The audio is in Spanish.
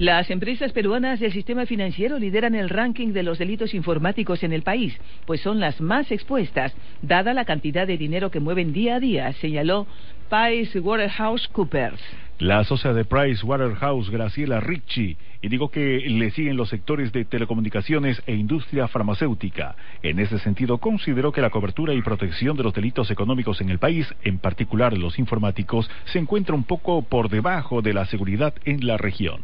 Las empresas peruanas del sistema financiero lideran el ranking de los delitos informáticos en el país, pues son las más expuestas, dada la cantidad de dinero que mueven día a día, señaló Price Waterhouse PricewaterhouseCoopers. La socia de Price Waterhouse, Graciela Ricci, indicó que le siguen los sectores de telecomunicaciones e industria farmacéutica. En ese sentido, consideró que la cobertura y protección de los delitos económicos en el país, en particular los informáticos, se encuentra un poco por debajo de la seguridad en la región.